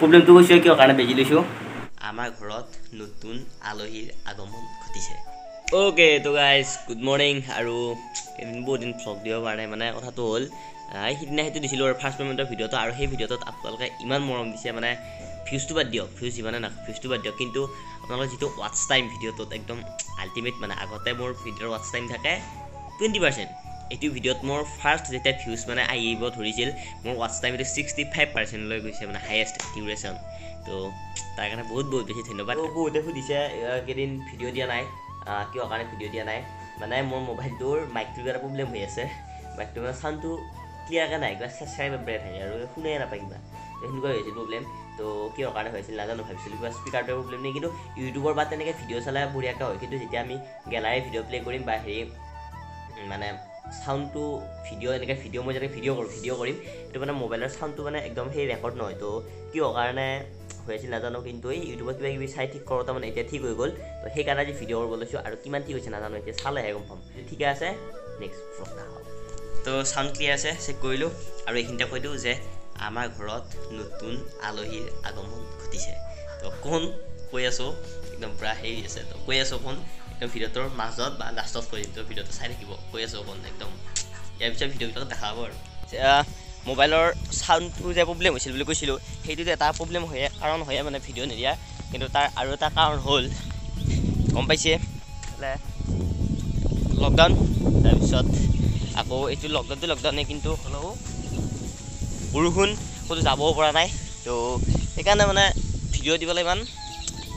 প্ৰব্লেমটো কৈছোঁ কিয়? কাৰণে বেজি লৈছোঁ। আমাৰ ঘৰত নতুন আলহীৰ আগমন ঘটিছে। অ'কে তো গাইজ গুড মৰ্ণিং আৰু এদিন বহুত দিন ভ্লগ দিব পৰা নাই। মানে কথাটো হ'ল সিদিনা সেইটো দিছিলোঁ আৰু ফাৰ্ষ্ট পেমেণ্টৰ ভিডিঅ'টো আৰু সেই ভিডিঅ'টোত আপোনালোকে ইমান মৰম দিছে। মানে ভিউজটো বাদ দিয়ক ভিউজ যিমানে না ভিউজটো বাদ দিয়ক। কিন্তু আপোনালোকৰ যিটো ৱাটছ টাইম ভিডিঅ'টোত একদম আল্টিমেট মানে আগতে মোৰ ভিডিঅ'ৰ ৱাটছ টাইম থাকে টুৱেণ্টি পাৰ্চেণ্ট এইটো ভিডিঅ'ত মোৰ ফাৰ্ষ্ট যেতিয়া ভিউজ মানে আহিব ধৰিছিল মোৰ ৱাটছ টাইম এইটো ছিক্সটি ফাইভ পাৰ্চেণ্টলৈ গৈছে মানে হায়েষ্ট ডিউৰেশ্যন তো তাৰ কাৰণে বহুত বহুত বেছি ধন্যবাদ। বহুতে সুধিছে কেইদিন ভিডিঅ' দিয়া নাই? কিয় কাৰণে ভিডিঅ' দিয়া নাই? মানে মোৰ মোবাইলটোৰ মাইকটোৰ এটা প্ৰব্লেম হৈ আছে। মাইকটো মানে চাউণ্ডটো ক্লিয়াৰকৈ নাই কিবা চেচাই বেব্ৰাই থাকে আৰু শুনাই নাপায় কিবা। সেনেকুৱা হৈছিল প্ৰব্লেম তো কিহৰ কাৰণে হৈছিল নাজানো ভাবিছিলোঁ কিবা স্পীকাৰটোৰ প্ৰব্লেম নেকি কিন্তু ইউটিউবৰ বা তেনেকৈ ভিডিঅ' চালে বঢ়িয়াকৈ হয়। কিন্তু যেতিয়া আমি গেলাৰী ভিডিঅ' প্লে' কৰিম বা হেৰি মানে চাউণ্ডটো ভিডিঅ' এনেকৈ ভিডিঅ' মই যেনেকৈ ভিডিঅ' কৰোঁ ভিডিঅ' কৰিম সেইটো মানে মোবাইলৰ চাউণ্ডটো মানে একদম সেই ৰেকৰ্ড নহয় তো কিহৰ কাৰণে হৈ আছিল নাজানো কিন্তু এই ইউটিউবত কিবা কিবি চাই ঠিক কৰোঁতে মানে এতিয়া ঠিক হৈ গ'ল তো সেইকাৰণে আজি ভিডিঅ' কৰিব লৈছোঁ আৰু কিমান ঠিক হৈছে নাজানো এতিয়া চালেহে গম পাম। ঠিকে আছে নেক্সট আহক। তো চাউণ্ড ক্লিয়াৰ আছে চেক কৰিলোঁ আৰু এইখিনিতে কৈ দিওঁ যে আমাৰ ঘৰত নতুন আলহীৰ আগমন ঘটিছে। তো কোন? কৈ আছোঁ একদম পূৰা হেৰি আছে তো কৈ আছোঁ কোন? একদম ভিডিঅ'টোৰ মাজত বা লাষ্টত কৈ তো ভিডিঅ'টো চাই থাকিব কৈ আছোঁ কোন একদম। ইয়াৰ পিছত ভিডিঅ'বিলাক দেখা পাব আৰু। মোবাইলৰ চাউণ্ডটো যে প্ৰব্লেম হৈছিল বুলি কৈছিলোঁ সেইটোতো এটা প্ৰব্লেম হয়ে কাৰণ হয়ে মানে ভিডিঅ' নিদিয়া কিন্তু তাৰ আৰু এটা কাৰণ হ'ল গম পাইছে? লকডাউন তাৰপিছত আকৌ এইটো লকডাউনটো লকডাউনে কিন্তু হ'লেও বৰষুণ ক'তো যাবও পৰা নাই। তো সেইকাৰণে মানে ভিডিঅ' দিবলৈ ইমান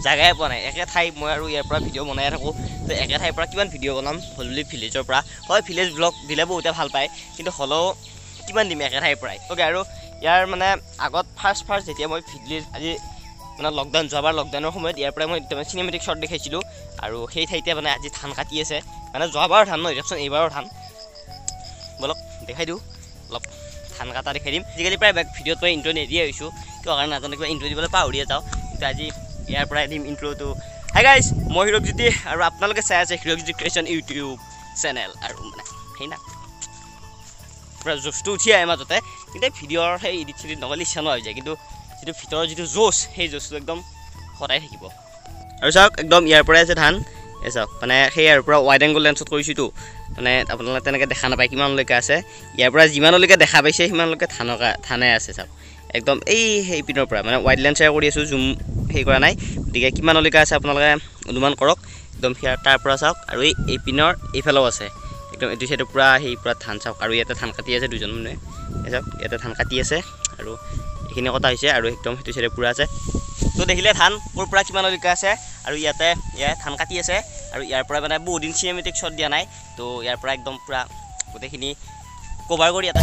জেগাই পোৱা নাই। একে ঠাই মই আৰু ইয়াৰ পৰা ভিডিঅ' বনাই থাকোঁ। তো একে ঠাইৰ পৰা কিমান ভিডিঅ' বনাম? হললি ভিলেজৰ পৰা। হয় ভিলেজ ব্লগ দিলে বহুতে ভাল পায় কিন্তু হ'লেও কিমান দিম একে ঠাইৰ পৰাই? অ'কে আৰু ইয়াৰ মানে আগত ফাৰ্ষ্ট ফাৰ্ষ্ট যেতিয়া মই ভিলেজ আজি মানে লকডাউন যোৱাবাৰ লকডাউনৰ সময়ত ইয়াৰ পৰাই মই একদম চিনেমেটিক শ্বট দেখাইছিলোঁ। আৰু সেই ঠাইতে মানে আজি ধান কাটি আছে। মানে যোৱাবাৰৰ ধান নহয় দিয়কচোন এইবাৰৰ ধান। বলক দেখাই দিওঁ। অলপ ধান কাটা দেখাই দিম। আজিকালি প্ৰায় ভিডিঅ'ত মই ইণ্ট্ৰ নিদিয়ে হৈছোঁ। কিয় কাৰণে নাজানো কিবা ইণ্ট্ৰ দিবলৈ পাহৰিয়ে যাওঁ। কিন্তু আজি ইয়াৰ পৰাই দিম ইণ্ট্ৰটো হাই গাইজ মই হিৰকজ্যোতি আৰু আপোনালোকে চাই আছে হিৰকজ্যোতি ক্ৰিয়েশ্যন ইউটিউব চেনেল আৰু মানে সেই না। পূৰা জোচটো উঠি আহে মাজতে কিন্তু ভিডিঅ'ৰ সেই এডিট চেডিট নকৰিলে ইচ্ছা হৈ যায় কিন্তু যিটো ভিতৰৰ যিটো জোচ সেই জোচটো একদম সদায় থাকিব। আৰু চাওক একদম ইয়াৰ পৰাই আছে ধান। এই চাওক মানে সেই ইয়াৰ পৰা ৱাইড এংগল লেন্সত কৰিছোঁতো। মানে আপোনালোকে তেনেকৈ দেখা নাপায় কিমানলৈকে আছে। ইয়াৰ পৰা যিমানলৈকে দেখা পাইছে সিমানলৈকে ধানৰ ধানে আছে চাওক। একদম এই সেই পিনৰ পৰা মানে ৱাইড লেন্সেৰে কৰি আছোঁ জুম হেৰি কৰা নাই। গতিকে কিমানলৈকে আছে আপোনালোকে অনুমান কৰক। একদম সেয়া তাৰ পৰা চাওক আৰু এই এই পিনৰ এইফালেও আছে। একদম এইটো চাইডৰ পূৰা সেই পূৰা ধান চাওক আৰু ইয়াতে ধান কাটি আছে দুজন মানুহে চাওক ইয়াতে ধান কাটি আছে আৰু এইখিনি কটা হৈছে আৰু একদম সেইটো চাইডে পূৰা আছে। তো দেখিলে ধান ক'ৰ পৰা কিমানলৈকে আছে আৰু ইয়াতে ইয়াত ধান কাটি আছে আৰু ইয়াৰ পৰা মানে বহুদিন চিনেমেটিক শ্বট দিয়া নাই। তো ইয়াৰ পৰা একদম পূৰা গোটেইখিনি কভাৰ কৰি এটা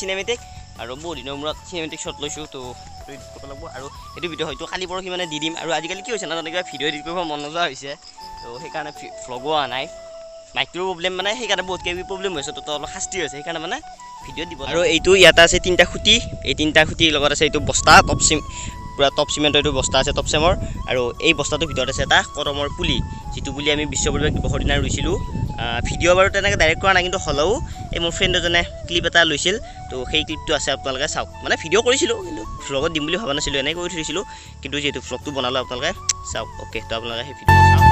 চিনেমেটিক আৰু বহু দিনৰ মূৰত চিনেমেটিক শ্বট লৈছোঁ তো edit কৰিব লাগিব। আৰু সেইটো ভিডিঅ' হয়তো কালি পৰহি মানে দি দিম। আৰু আজিকালি কি হৈছে নাজানো কিবা ভিডিঅ' এডিট কৰিব মন নোযোৱা হৈছে। তো সেইকাৰণে ভ্লগো অহা নাই। মাইকটোৰ প্ৰব্লেম মানে সেইকাৰণে বহুত কিবা প্ৰব্লেম হৈছে তো অলপ শাস্তি হৈছে। সেইকাৰণে মানে ভিডিঅ' দিব আৰু এইটো ইয়াতে আছে তিনিটা খুঁটি। এই তিনিটা খুঁটিৰ লগত আছে এইটো বস্তা টপ চিম পূৰা টপ চিমেণ্টৰ এইটো বস্তা আছে টপ চেমৰ আৰু এই বস্তাটোৰ ভিতৰত আছে এটা কদমৰ পুলি। যিটো পুলি আমি বিশ্ব পৰিৱেশ দিৱসৰ দিনা ৰুইছিলোঁ। ভিডিঅ' বাৰু তেনেকৈ ডাইৰেক্ট কৰা নাই কিন্তু হ'লেও এই মোৰ ফ্ৰেণ্ড এজনে ক্লিপ এটা লৈছিল। তো সেই ক্লিপটো আছে আপোনালোকে চাওক। মানে ভিডিঅ' কৰিছিলোঁ কিন্তু ভ্লগত দিম বুলি ভবা নাছিলোঁ এনেকৈ কৰি থৈ দিছিলোঁ। কিন্তু যিহেতু ভ্লগটো বনালোঁ আপোনালোকে চাওক অ'কে তো আপোনালোকে সেই ভিডিঅ' চাওক।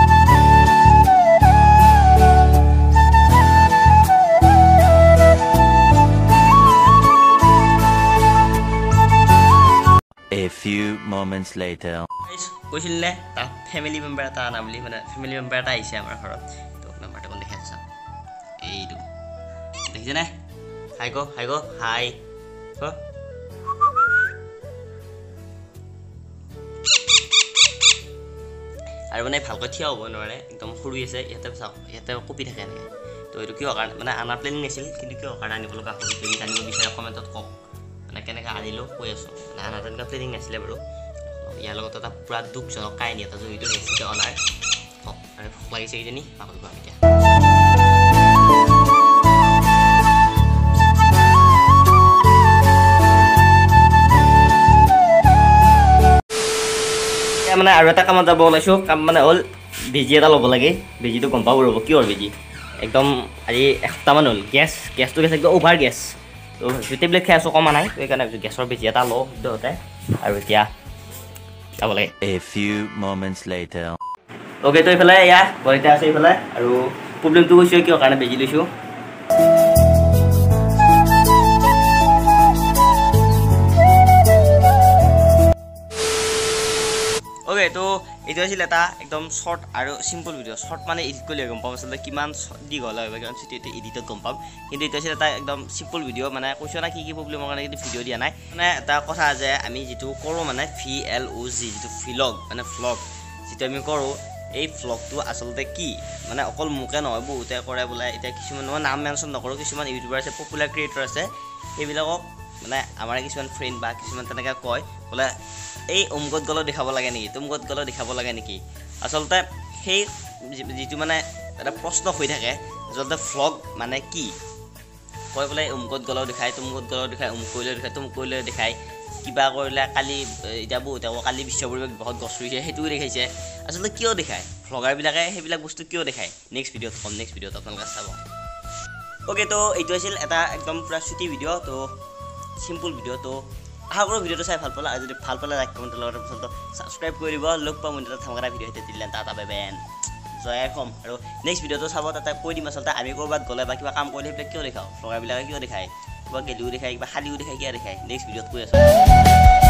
A few moments later. Guys, কৈছিল নে? তাত ফেমিলি মেম্বাৰ এটা আনা বুলি মানে ফেমিলি মেম্বাৰ এটা আহিছে আমাৰ ঘৰত। এইটো দেখিছেনে হাই ক হাই ক হাই ক আৰু মানে ভালকৈ থিয় হ'ব নোৱাৰে একদম সৰু আছে ইয়াতে চাওক ইয়াতে কপি থাকে এনেকৈ তো এইটো কিয় কাৰণে মানে আনাৰ প্লেনিং নাছিল কিন্তু কিয় কাৰণে আনিব লগা হ'ল যদি জানিব বিচাৰে কমেণ্টত কওক মানে কেনেকৈ আনিলোঁ কৈ আছোঁ মানে আনাৰ তেনেকুৱা প্লেনিং নাছিলে বাৰু ইয়াৰ লগত এটা পূৰা দুখজনক কাহিনী এটা জড়িত হৈ আছে অনাৰ হওক আৰু ভোক লাগিছে মাকক খুৱাম এতিয়া আৰু এটা কামত যাব ওলাইছোঁ কাম মানে হ'ল বেজি এটা ল'ব লাগে। বেজিটো গম পাব ৰ'ব কিহৰ বেজি একদম আজি এসপ্তাহমান হ'ল গেছ গেছটো গেছ একদম অ'ভাৰ গেছ তো ভাবিছোঁ টেবলেট খাই আছোঁ কমা নাই তো সেইকাৰণে ভাবিছোঁ গেছৰ বেজি এটা লওঁ সদ্যহতে আৰু এতিয়া যাব লাগে. অ'কে তো এইফালে এয়া বৰিতা আছে এইফালে আৰু প্ৰব্লেমটো কৈছোঁ কিয় কাৰণে বেজি লৈছোঁ? তো এইটো আছিল এটা একদম শ্বৰ্ট আৰু চিম্পল ভিডিঅ' শ্বৰ্ট মানে এডিট কৰিলে গম পাম আচলতে কিমান দীঘল হয় বা কিমান চুটি এইটো এডিটত গম পাম। কিন্তু এইটো আছিল এটা একদম চিম্পল ভিডিঅ' মানে কৈছোঁ না কি কি প্ৰব্লেমৰ কাৰণে কিন্তু ভিডিঅ' দিয়া নাই। মানে এটা কথা যে আমি যিটো কৰোঁ মানে ভি এল অ' জি যিটো ফিলগ মানে ফ্লগ যিটো আমি কৰোঁ এই ফ্লগটো আচলতে কি? মানে অকল মোকে নহয় বহুতে কৰে বোলে। এতিয়া কিছুমান মই নাম মেনশ্যন নকৰোঁ কিছুমান ইউটিউবাৰ আছে পপুলাৰ ক্ৰিয়েটৰ আছে সেইবিলাকক মানে আমাৰ কিছুমান ফ্ৰেণ্ড বা কিছুমান তেনেকৈ কয় বোলে এই অমুকত গ'লেও দেখাব লাগে নেকি? তুমকত গ'লেও দেখাব লাগে নেকি? আচলতে সেই যিটো মানে এটা প্ৰশ্ন হৈ থাকে আচলতে ভ্লগ মানে কি? কয় বোলে অমুকত গ'লেও দেখায় তুমুকত গ'লেও দেখায় অমুক কৰিলেও দেখায় তুমুক কৰিলেও দেখায় কিবা কৰিলে কালি এতিয়া বহুতে আকৌ কালি বিশ্ব পৰিৱেশ দিৱসত গছ ৰুইছে সেইটোও দেখাইছে। আচলতে কিয় দেখায়? ভ্লগাৰবিলাকে সেইবিলাক বস্তু কিয় দেখায়? নেক্সট ভিডিঅ'ত ক'ম নেক্সট ভিডিঅ'ত আপোনালোকে চাব। অ'কে তো এইটো আছিল এটা একদম পূৰা চুটি ভিডিঅ' তো চিম্পুল ভিডিঅ' তো। আশা কৰোঁ ভিডিঅ'টো চাই ভাল পালা। যদি ভাল পালে লাইক কমেণ্টৰ লগতে পচন্দ ছাবস্ক্ৰাইব কৰি দিব। লগ পাম এটা থামকাৰা ভিডিঅ' সৈতে দিলে। তাত বেন। জয় অসম আৰু নেক্সট ভিডিঅ'টো চাব তাতে কৈ দিম আচলতে আমি ক'ৰবাত গ'লে বা কিবা কাম কৰিলে সেইবিলাক কিয় দেখাওঁ? ভ্লগাৰবিলাকে কিয় দেখায়? কিবা গেলিও দেখায় কিবা খালিও দেখায় কিয় দেখায়? নেক্সট ভিডিঅ'ত কৈ আছোঁ।